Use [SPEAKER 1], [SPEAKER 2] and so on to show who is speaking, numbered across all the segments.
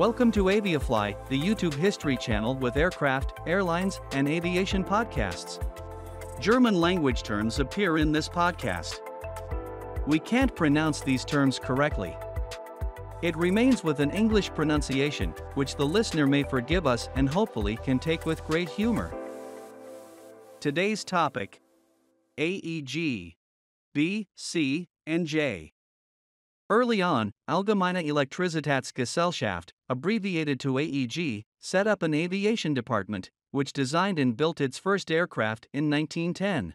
[SPEAKER 1] Welcome to Aviafly, the YouTube history channel with aircraft, airlines, and aviation podcasts. German language terms appear in this podcast. We can't pronounce these terms correctly. It remains with an English pronunciation, which the listener may forgive us and hopefully can take with great humor. Today's topic AEG, B, C, and J. Early on, Allgemeine Elektrizitätsgesellschaft, abbreviated to AEG, set up an aviation department, which designed and built its first aircraft in 1910.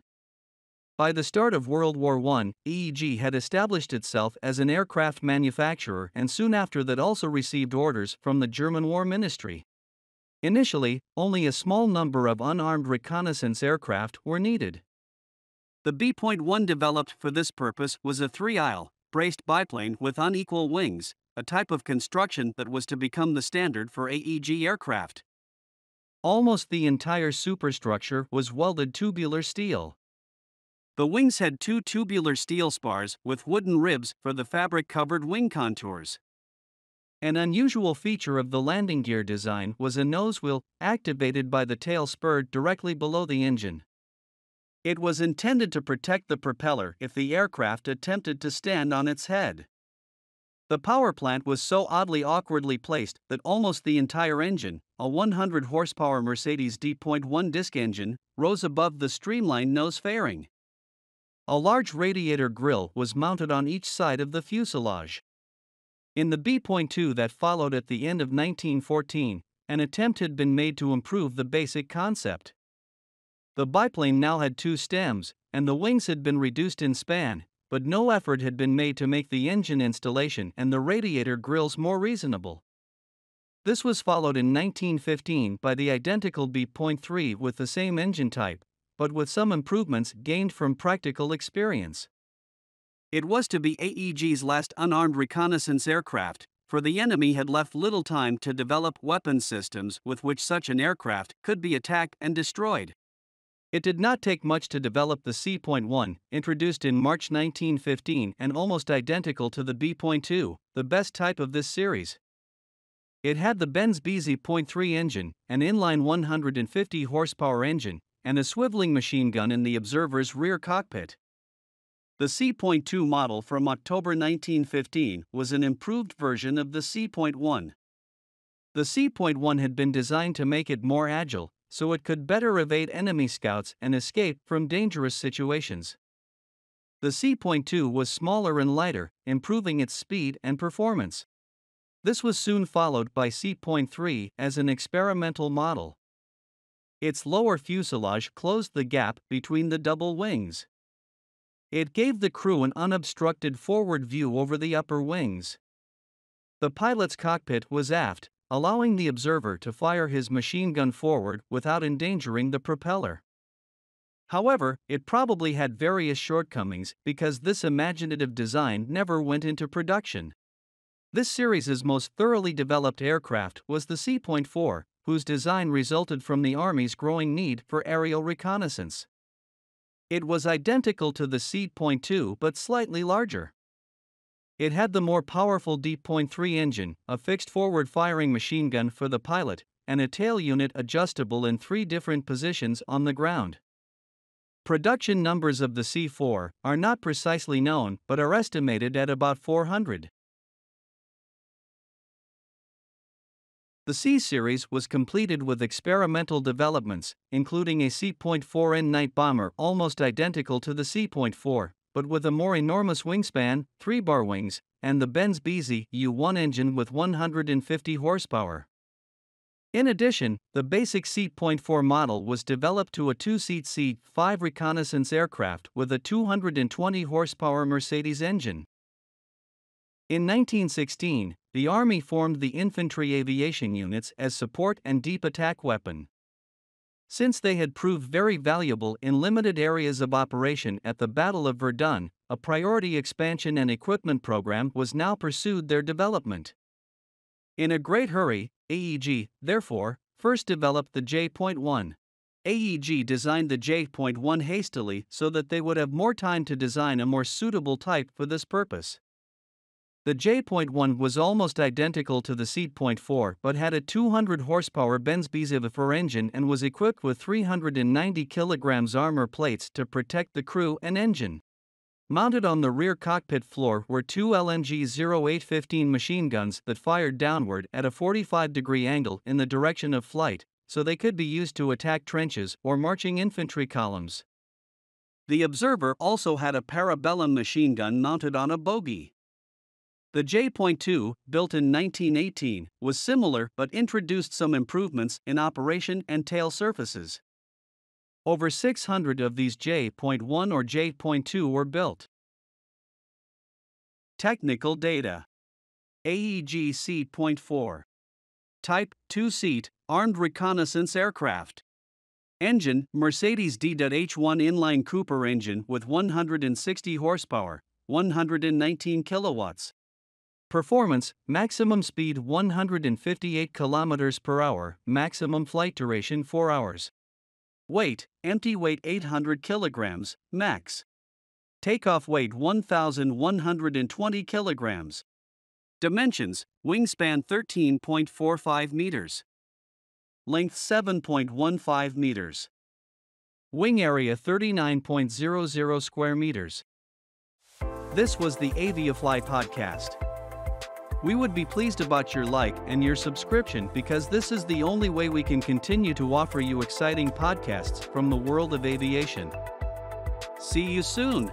[SPEAKER 1] By the start of World War I, AEG had established itself as an aircraft manufacturer and soon after that also received orders from the German War Ministry. Initially, only a small number of unarmed reconnaissance aircraft were needed. The B.1 developed for this purpose was a three aisle, braced biplane with unequal wings, a type of construction that was to become the standard for AEG aircraft. Almost the entire superstructure was welded tubular steel. The wings had two tubular steel spars with wooden ribs for the fabric covered wing contours. An unusual feature of the landing gear design was a nose wheel activated by the tail spur directly below the engine. It was intended to protect the propeller if the aircraft attempted to stand on its head. The power plant was so oddly awkwardly placed that almost the entire engine, a 100 horsepower Mercedes D.1 disc engine, rose above the streamlined nose fairing. A large radiator grille was mounted on each side of the fuselage. In the B.2 that followed at the end of 1914, an attempt had been made to improve the basic concept. The biplane now had two stems, and the wings had been reduced in span, but no effort had been made to make the engine installation and the radiator grills more reasonable. This was followed in 1915 by the identical B.3 with the same engine type, but with some improvements gained from practical experience. It was to be AEG's last unarmed reconnaissance aircraft, for the enemy had left little time to develop weapon systems with which such an aircraft could be attacked and destroyed. It did not take much to develop the C.1, introduced in March 1915 and almost identical to the B.2, the best type of this series. It had the Benz BZ.3 engine, an inline 150 horsepower engine, and a swiveling machine gun in the observer's rear cockpit. The C.2 model from October 1915 was an improved version of the C.1. The C.1 had been designed to make it more agile, so it could better evade enemy scouts and escape from dangerous situations. The C.2 was smaller and lighter, improving its speed and performance. This was soon followed by C.3 as an experimental model. Its lower fuselage closed the gap between the double wings. It gave the crew an unobstructed forward view over the upper wings. The pilot's cockpit was aft, allowing the observer to fire his machine gun forward without endangering the propeller. However, it probably had various shortcomings because this imaginative design never went into production. This series' most thoroughly developed aircraft was the C.4, whose design resulted from the Army's growing need for aerial reconnaissance. It was identical to the C.2 but slightly larger. It had the more powerful D.3 engine, a fixed forward firing machine gun for the pilot, and a tail unit adjustable in three different positions on the ground. Production numbers of the C4 are not precisely known but are estimated at about 400. The C series was completed with experimental developments, including a C.4N night bomber almost identical to the C.4, but with a more enormous wingspan, 3 bar wings, and the Benz BZ U1 engine with 150 horsepower. In addition, the basic C.4 model was developed to a two seat C5 reconnaissance aircraft with a 220 horsepower Mercedes engine. In 1916, the Army formed the infantry aviation units as support and deep attack weapon. Since they had proved very valuable in limited areas of operation at the Battle of Verdun, a priority expansion and equipment program was now pursued their development. In a great hurry, AEG, therefore, first developed the J.1. AEG designed the J.1 hastily so that they would have more time to design a more suitable type for this purpose. The J.1 was almost identical to the C.4 but had a 200 horsepower Benz BZ4 engine and was equipped with 390 kilograms armor plates to protect the crew and engine. Mounted on the rear cockpit floor were two LMG 0815 machine guns that fired downward at a 45 degree angle in the direction of flight, so they could be used to attack trenches or marching infantry columns. The Observer also had a parabellum machine gun mounted on a bogie. The J.2, built in 1918, was similar but introduced some improvements in operation and tail surfaces. Over 600 of these J.1 or J.2 were built. Technical data AEG C.4 Type 2 seat, armed reconnaissance aircraft. Engine Mercedes D.H1 inline Cooper engine with 160 horsepower, 119 kilowatts. Performance maximum speed 158 km per hour, maximum flight duration 4 hours. Weight empty weight 800 kilograms, max. Takeoff weight 1120 kilograms. Dimensions wingspan 13.45 meters. Length 7.15 meters. Wing area 39.00 square meters. This was the Aviafly podcast. We would be pleased about your like and your subscription because this is the only way we can continue to offer you exciting podcasts from the world of aviation. See you soon!